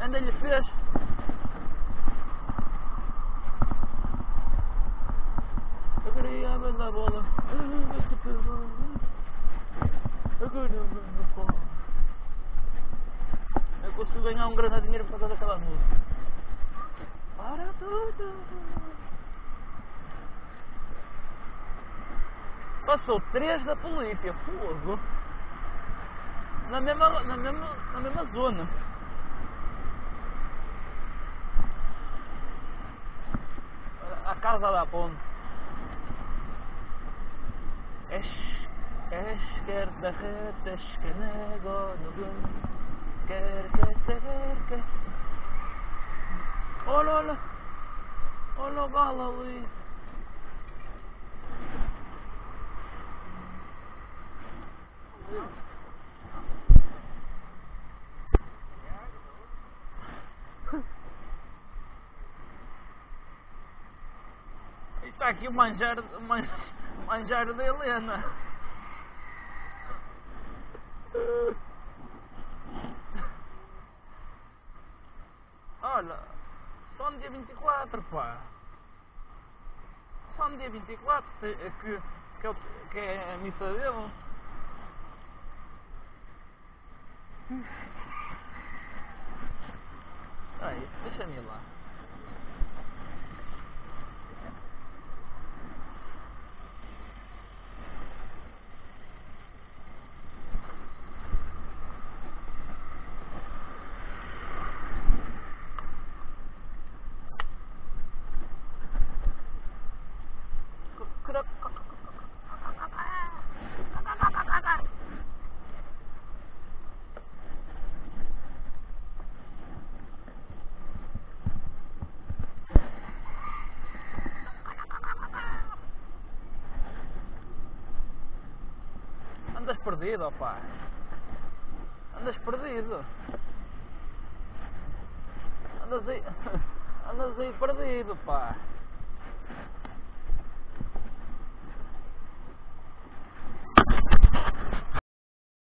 Ainda lhe fez. Eu queria mandar a bola. Mas que perdoa. Eu queria mandar a bola. Eu consigo ganhar um grande dinheiro por causa daquela música. Para tudo. Passou três da polícia, fogo. Na mesma, na mesma, na mesma zona. casa de Apón. Eşkerdeket eşkene ganugün Kerkese kerkes Olo olo Olo galalıyız Yeah. Está aqui o manjar, o man- manjar da Helena. Olha, só no dia 24, pá. Só no dia 24 que, que, que, é, a missa dele. Ai, deixa-me lá. Andas perdido, opá. Andas perdido. Andas aí, andas aí perdido, pá.